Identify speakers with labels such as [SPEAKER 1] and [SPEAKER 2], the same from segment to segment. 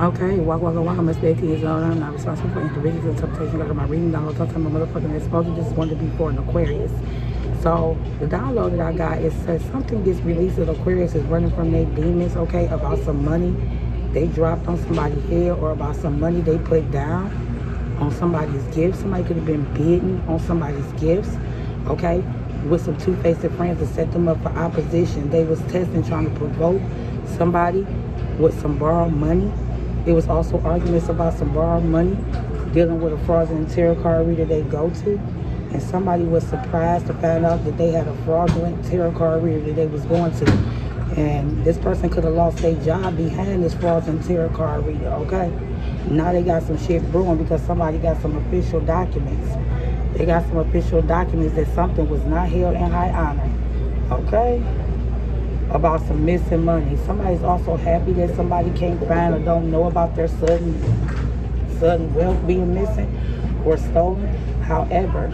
[SPEAKER 1] Okay, walk, walk, walk. I'm a stay years old. I'm not responsible for individuals and interpretation. Got my reading download. Sometimes my motherfucking exposure just wanted to be for an Aquarius. So the download that I got it says something gets released that Aquarius is running from their demons. Okay, about some money they dropped on somebody's head or about some money they put down on somebody's gifts. Somebody could have been bidding on somebody's gifts. Okay, with some two-faced friends to set them up for opposition. They was testing, trying to provoke somebody with some borrowed money there was also arguments about some borrowed money, dealing with a fraudulent tarot card reader they go to. And somebody was surprised to find out that they had a fraudulent tarot card reader that they was going to. And this person could have lost their job behind this fraudulent tarot card reader, okay? Now they got some shit brewing because somebody got some official documents. They got some official documents that something was not held in high honor, okay? About some missing money. Somebody's also happy that somebody can't find or don't know about their sudden sudden wealth being missing or stolen. However,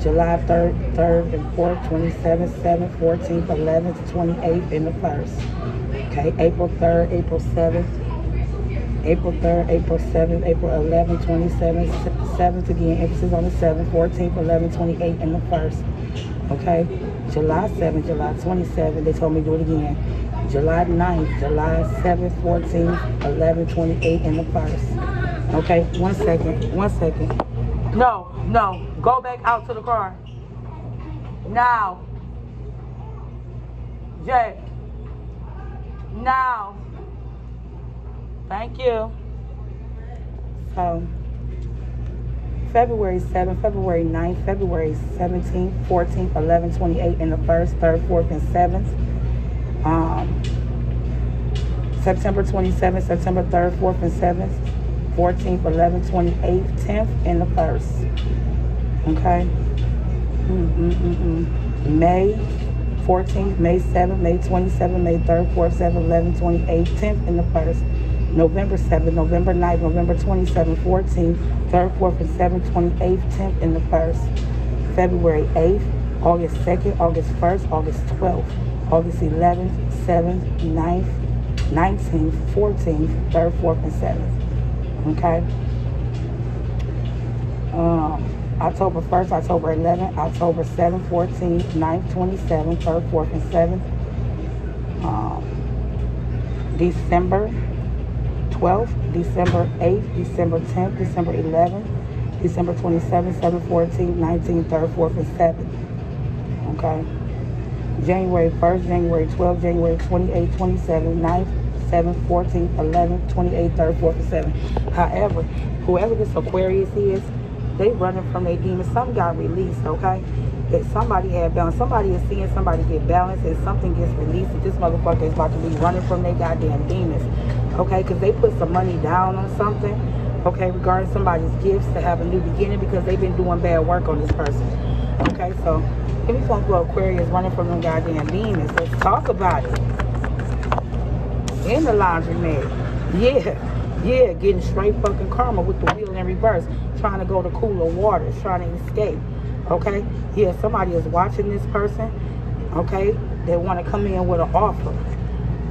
[SPEAKER 1] July 3rd, 3rd and 4th, 27th, 7th, 14th, 11th, 28th, and the 1st. Okay, April 3rd, April 7th, April 3rd, April 7th, April 11th, 27th, 7th again, emphasis on the 7th, 14th, 11th, 28th, and the 1st. Okay, July 7th, July 27th. They told me to do it again. July 9th, July 7th, 14th, 11th, 28th, and the 1st. Okay, one second, one second. No, no, go back out to the car. Now. Jay. Now. Thank you. So. February 7th, February 9th, February 17th, 14th, 11th, 28th, and the 1st, 3rd, 4th, and 7th. Um, September 27th, September 3rd, 4th, and 7th, 14th, 11th, 28th, 10th, and the 1st. Okay? Mm-mm-mm-mm. May 14th, May 7th, May 27th, May 3rd, 4th, 7th, 11th, 28th, 10th, and the 1st. November 7th, November 9th, November 27th, 14th, 3rd, 4th, and 7th, 28th, 10th, and the 1st. February 8th, August 2nd, August 1st, August 12th, August 11th, 7th, 9th, 19th, 14th, 3rd, 4th, and 7th. Okay? Um, October 1st, October 11th, October 7th, 14th, 9th, 27th, 3rd, 4th, and 7th. Um, December 12th, December 8th, December 10th, December 11th, December 27th, 7th, 14th, 19th, 3rd, 4th, and 7th. Okay. January 1st, January 12th, January 28th, 27th, 9th, 7th, 14th, 11th, 28th, 3rd, 4th, and 7th. However, whoever this Aquarius is, they running from their demons. Some got released, okay? That somebody had balance. Somebody is seeing somebody get balanced and something gets released. And this motherfucker is about to be running from their goddamn demons okay? Because they put some money down on something, okay, regarding somebody's gifts to have a new beginning because they've been doing bad work on this person, okay? So, give me some for Aquarius running from them goddamn demons. Let's talk about it. In the laundry mat. Yeah, yeah, getting straight fucking karma with the wheel in reverse, trying to go to cooler waters, trying to escape, okay? Yeah, somebody is watching this person, okay? They want to come in with an offer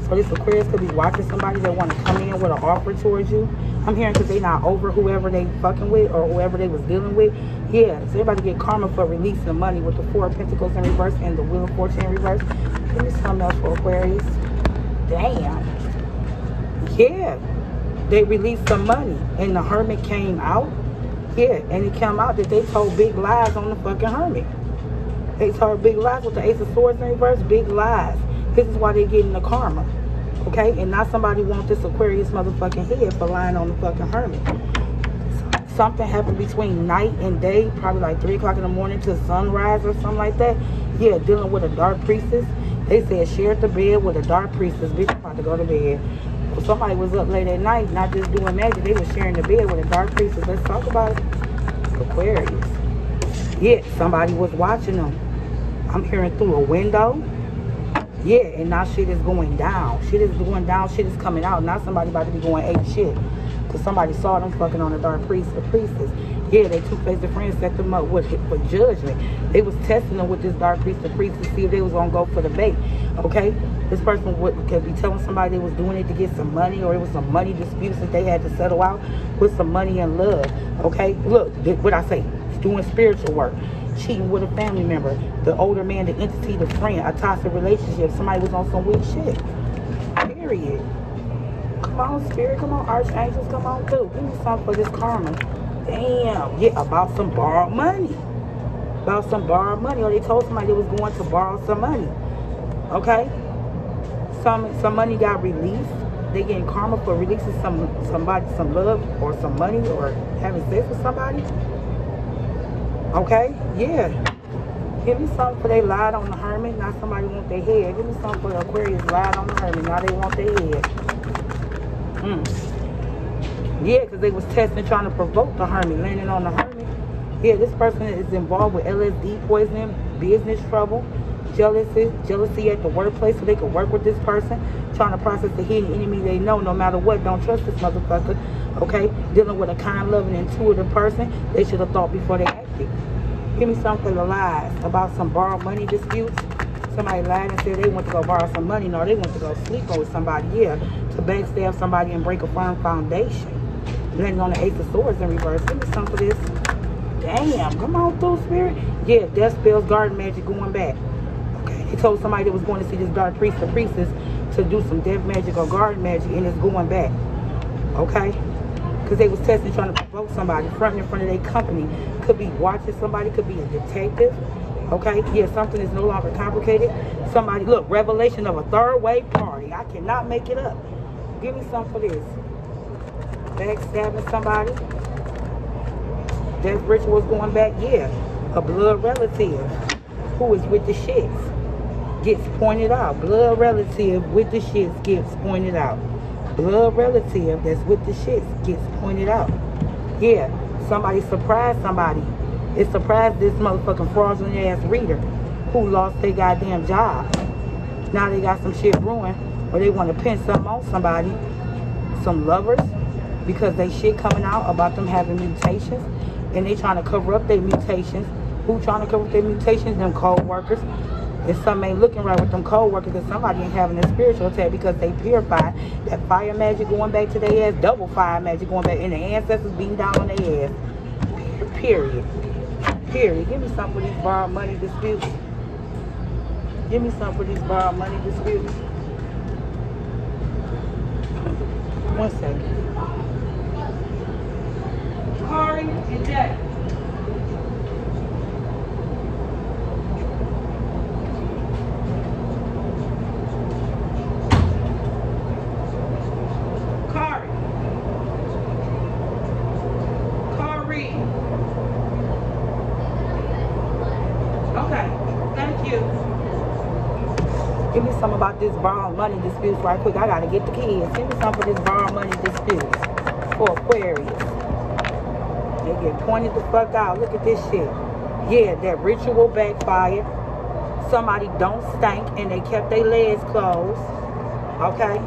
[SPEAKER 1] so this Aquarius could be watching somebody that want to come in with an offer towards you. I'm hearing because they not over whoever they fucking with or whoever they was dealing with. Yeah, so everybody get karma for releasing the money with the Four of Pentacles in reverse and the Wheel of Fortune in reverse. Me something else for Aquarius. Damn. Yeah. They released some money and the Hermit came out. Yeah, and it came out that they told big lies on the fucking Hermit. They told big lies with the Ace of Swords in reverse. Big lies. This is why they're getting the karma okay? And not somebody want this Aquarius motherfucking head for lying on the fucking hermit. Something happened between night and day, probably like 3 o'clock in the morning to sunrise or something like that. Yeah, dealing with a dark priestess. They said shared the bed with a dark priestess. Bitch, I'm about to go to bed. Somebody was up late at night, not just doing magic. They was sharing the bed with a dark priestess. Let's talk about it. Aquarius. Yeah, somebody was watching them. I'm hearing through a window. Yeah, and now shit is going down. Shit is going down. Shit is coming out. Now somebody about to be going eight shit. Because somebody saw them fucking on the dark priest, the priestess. Yeah, they two-faced the friends set them up with for judgment. They was testing them with this dark priest, the priest, to see if they was gonna go for the bait. Okay, this person would could be telling somebody they was doing it to get some money, or it was some money disputes that they had to settle out with some money and love. Okay, look, what I say, it's doing spiritual work cheating with a family member, the older man, the entity, the friend, a toxic relationship, somebody was on some weak shit. Period. Come on, spirit, come on, archangels, come on through. Give me something for this karma. Damn. Yeah, about some borrowed money. About some borrowed money. Or they told somebody they was going to borrow some money. Okay? Some some money got released. They getting karma for releasing some somebody some love or some money or having sex with somebody. Okay? Yeah. Give me something for they lied on the hermit. Now somebody want their head. Give me something for Aquarius lied on the hermit. Now they want their head. Mm. Yeah, because they was testing, trying to provoke the hermit, landing on the hermit. Yeah, this person is involved with LSD poisoning, business trouble, jealousy, jealousy at the workplace so they can work with this person, trying to process the hidden enemy they know no matter what. Don't trust this motherfucker. Okay? Dealing with a kind, loving, intuitive person, they should have thought before they. Give me something to lies about some borrowed money disputes. Somebody lied and said they went to go borrow some money. No, they went to go sleep with somebody. Yeah, to backstab somebody and break a firm foundation. Landing on the Ace of Swords in reverse. Give me some for this. Damn, come on through, spirit. Yeah, death spells, garden magic going back. Okay, they told somebody that was going to see this dark priest or priestess to do some death magic or garden magic and it's going back. Okay? Because they was testing, trying to provoke somebody, front in front of their company. Could be watching somebody, could be a detective. Okay? Yeah, something is no longer complicated. Somebody, look, revelation of a third way party. I cannot make it up. Give me some for this. Backstabbing somebody. Death rituals going back, yeah. A blood relative who is with the shits gets pointed out. Blood relative with the shits gets pointed out. Blood relative that's with the shits gets pointed out. Yeah, somebody surprised somebody. It surprised this motherfucking fraudulent ass reader who lost their goddamn job. Now they got some shit brewing or they want to pin something on somebody. Some lovers because they shit coming out about them having mutations and they trying to cover up their mutations. Who trying to cover up their mutations? Them cold workers if something ain't looking right with them co-workers and somebody ain't having a spiritual attack because they purified that fire magic going back to their ass, double fire magic going back, and the ancestors beating down on their ass. Period. Period. Give me some for these borrowed money disputes. Give me some for these borrowed money disputes. One second. Corey and Jack. This borrowed money disputes right quick. I gotta get the kids. Send me something for this borrowed money disputes for Aquarius. They get pointed the fuck out. Look at this shit. Yeah, that ritual backfired. Somebody don't stink and they kept their legs closed. Okay?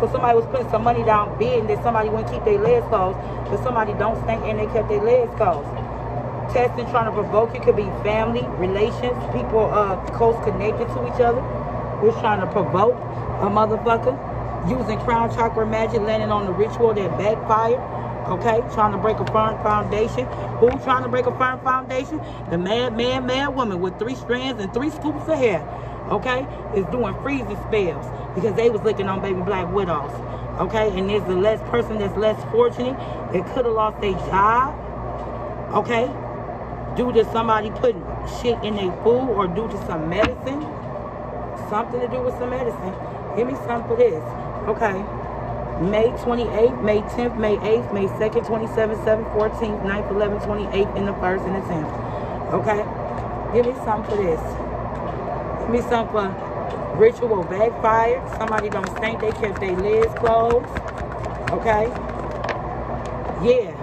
[SPEAKER 1] So somebody was putting some money down bidding that somebody wouldn't keep their legs closed. But somebody don't stink and they kept their legs closed. Testing, trying to provoke you could be family, relations, people uh, close connected to each other was trying to provoke a motherfucker using crown chakra magic, landing on the ritual that backfired. Okay, trying to break a firm foundation. Who trying to break a firm foundation? The mad man, mad woman with three strands and three scoops of hair. Okay, is doing freezing spells because they was looking on baby black widows. Okay, and there's the less person that's less fortunate that could have lost their job. Okay, due to somebody putting shit in their food or due to some medicine something to do with some medicine. Give me some for this. Okay. May 28th, May 10th, May 8th, May 2nd, 27th, 7th, 14th, 9th, 11th, 28th, and the 1st and the 10th. Okay? Give me some for this. Give me some for ritual backfire. Somebody don't think they kept their lids closed. Okay? Yeah.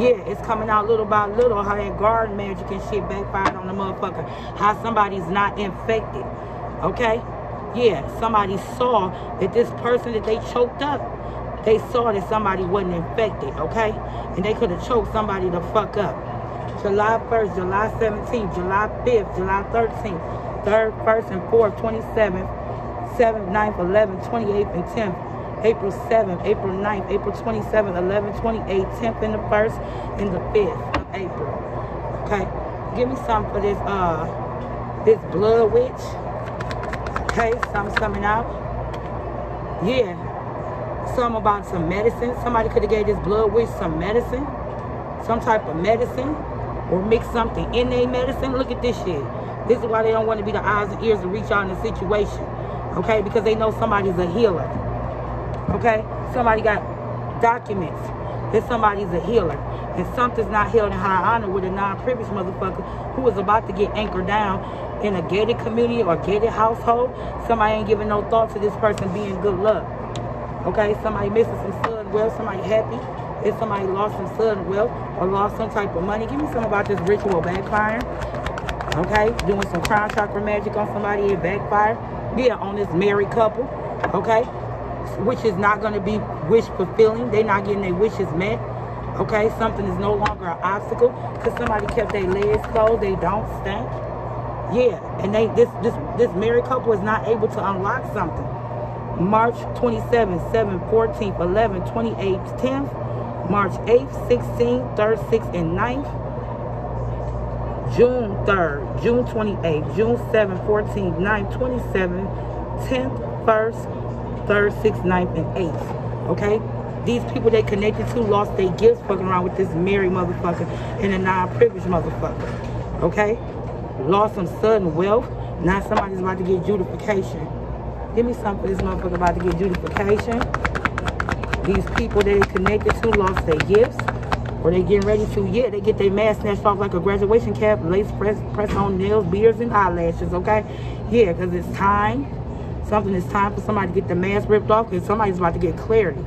[SPEAKER 1] Yeah, it's coming out little by little how that garden magic and shit backfired on the motherfucker. How somebody's not infected. Okay? Yeah, somebody saw that this person that they choked up they saw that somebody wasn't infected, okay? And they could have choked somebody the fuck up. July 1st, July 17th, July 5th, July 13th, 3rd, 1st, and 4th, 27th, 7th, 9th, 11th, 28th, and 10th. April 7th, April 9th, April 27th, 11th, 28th, 10th, and the 1st, and the 5th of April. Okay? Give me some for this, uh, this blood witch. Okay? Something's coming out. Yeah. Some about some medicine. Somebody could have gave this blood with some medicine. Some type of medicine or mix something in their medicine. Look at this shit. This is why they don't want to be the eyes and ears to reach out in the situation. Okay? Because they know somebody's a healer. Okay? Somebody got documents that somebody's a healer. And something's not held in high honor with a non-privileged motherfucker who is about to get anchored down in a gated community or gated household. Somebody ain't giving no thought to this person being good luck. Okay? Somebody missing some sudden wealth. Somebody happy if somebody lost some sudden wealth or lost some type of money. Give me some about this ritual backfire. Okay, doing some crown chakra magic on somebody, it backfire. Yeah, on this married couple. Okay, which is not going to be wish fulfilling. They're not getting their wishes met. Okay, something is no longer an obstacle because somebody kept their legs closed. They don't stink. Yeah, and they this this this married couple is not able to unlock something. March 27th, 7th, 14th, 11th, 28th, 10th. March 8th, 16th, 3rd, 6th, and 9th. June 3rd, June 28th, June 7th, 14th, 9th, 27th, 10th, 1st, 3rd, 6th, 9th, and 8th. Okay? These people they connected to lost their gifts fucking around with this married motherfucker and a non-privileged motherfucker. Okay? Lost some sudden wealth. Now somebody's about to get judification. Give me something for this motherfucker about to get judification these people that they connected to lost their gifts or they getting ready to, yeah, they get their mask snatched off like a graduation cap, lace press, press on nails, beards, and eyelashes, okay? Yeah, because it's time. Something is time for somebody to get the mask ripped off because somebody's about to get clarity.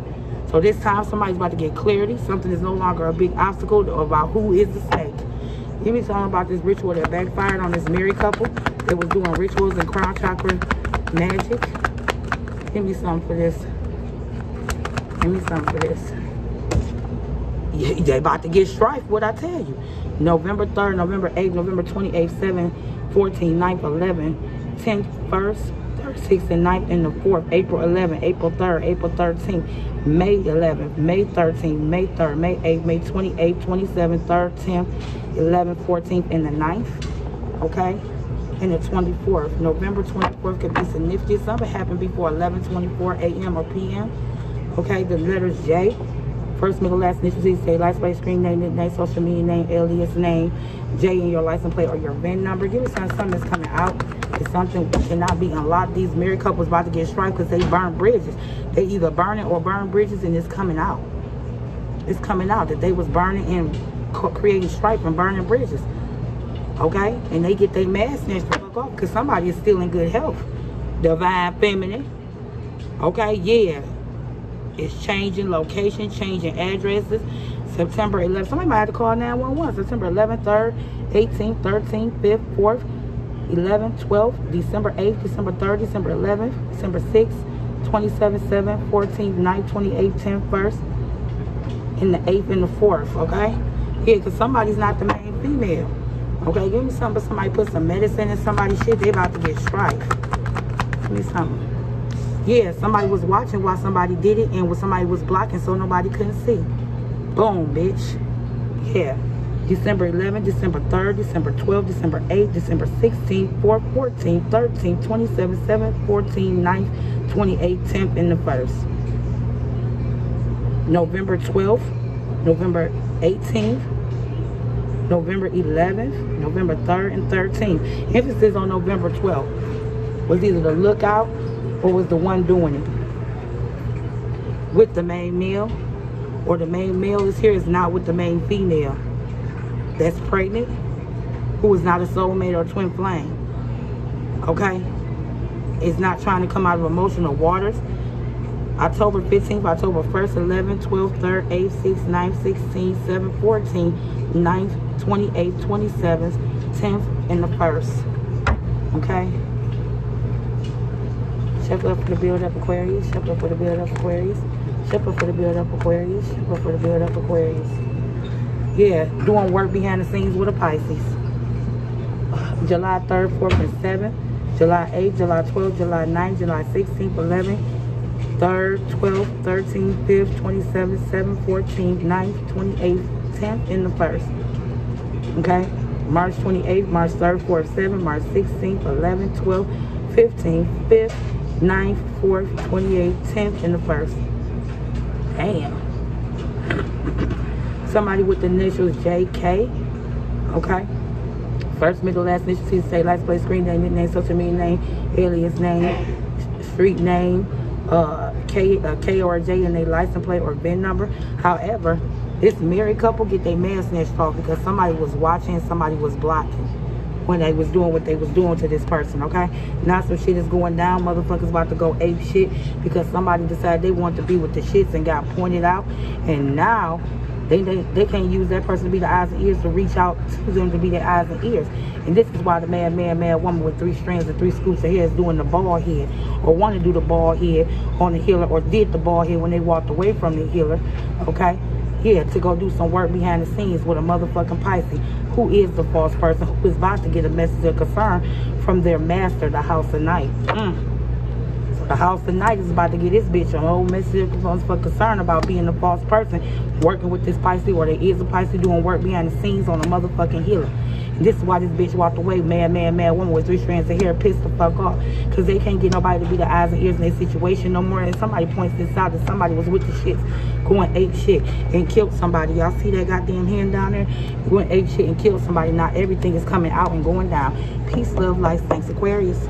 [SPEAKER 1] So this time, somebody's about to get clarity. Something is no longer a big obstacle about who is the snake. Give me something about this ritual that backfired on this married couple that was doing rituals and crown chakra magic. Give me something for this. Give me some for this. Yeah, they about to get strife, what I tell you. November 3rd, November 8th, November 28th, 7th, 14th, 9th, 11th, 10th, 1st, 3rd, 6th, and 9th, and the 4th, April 11th, April 3rd, April 13th, May 11th, May 13th, May 3rd, May 8th, May 28th, 27th, 3rd, 10th, 11th, 14th, and the 9th, okay? And the 24th. November 24th could be significant. Something happened before 11, 24 a.m. or p.m. Okay, the letters J. First, middle, last initial, say license plate, screen name, nickname, social media name, alias name, J in your license plate or your VIN number. Give me some something that's coming out. It's something cannot be unlocked. These married couples about to get striped because they burn bridges. They either burn it or burn bridges and it's coming out. It's coming out that they was burning and creating strife and burning bridges. Okay? And they get their mask snatched the fuck off because somebody is still in good health. Divine feminine. Okay? Yeah. It's changing location, changing addresses. September 11th. Somebody might have to call 911. September 11th, 3rd, 18th, 13th, 5th, 4th, 11th, 12th, December 8th, December 3rd, December 11th, December 6th, 27th, 7th, 14th, 9th, 28th, 10th, 1st, and the 8th and the 4th, okay? Yeah, because somebody's not the main female. Okay, give me something, but somebody put some medicine in somebody's shit, they about to get strife. Give me something yeah, somebody was watching while somebody did it and somebody was blocking so nobody couldn't see. Boom, bitch. Yeah. December 11th, December 3rd, December 12th, December 8th, December 16th, 4th, 14th, 13th, 27th, 7th, 14th, 9th, 28th, 10th, and the 1st. November 12th, November 18th, November 11th, November 3rd, and 13th. Emphasis on November 12th was either the lookout or was the one doing it with the main male or the main male is here is not with the main female that's pregnant who is not a soulmate or twin flame okay is not trying to come out of emotional waters October 15th, October 1st, 11th, 12th, 3rd, 8th, 6th, 9th, 16th, 7th, 14th, 9th, 28th, 27th, 10th, and the 1st. Okay? Step up for the build up Aquarius. Step up for the build up Aquarius. Ship up for the build up Aquarius. Ship up for the build up Aquarius. Yeah, doing work behind the scenes with a Pisces. July 3rd, 4th, and 7th. July 8th, July 12th, July 9th, July 16th, 11th, 3rd, 12th, 13th, 5th, 27th, 7th, 14th, 9th, 28th, 10th, and the 1st. Okay? March 28th, March 3rd, 4th, 7th, March 16th, 11th, 12th, 15th, 5th, 9th, 4th, 28th, 10th, and the 1st. Damn. Somebody with the initials JK. Okay? First, middle, last initial, see, say, last place, screen name, nickname, social media name, alias name, street name, uh, K, uh, K or J their license plate or VIN number. However, this married couple get their man snatched off because somebody was watching, somebody was blocking when they was doing what they was doing to this person, okay? Now some shit is going down. Motherfuckers about to go ape shit because somebody decided they want to be with the shits and got pointed out. And now they, they, they can't use that person to be the eyes and ears to reach out to them to be their eyes and ears. And this is why the mad, man, mad woman with three strands and three scoops of hair is doing the ball head or want to do the ball head on the healer or did the ball head when they walked away from the healer, okay? Yeah, to go do some work behind the scenes with a motherfucking Pisces who is the false person who is about to get a message of concern from their master, the House of Night. Mm. The House tonight is about to get this bitch a whole message of concern about being a false person, working with this Pisces, or there is a Pisces doing work behind the scenes on a motherfucking healer. And this is why this bitch walked away, mad, mad, mad woman with three strands of hair, pissed the fuck off. Because they can't get nobody to be the eyes and ears in their situation no more. And somebody points this out that somebody was with the shits, going ape shit, and killed somebody. Y'all see that goddamn hand down there? Going ape shit and killed somebody. Not everything is coming out and going down. Peace, love, life, thanks, Aquarius.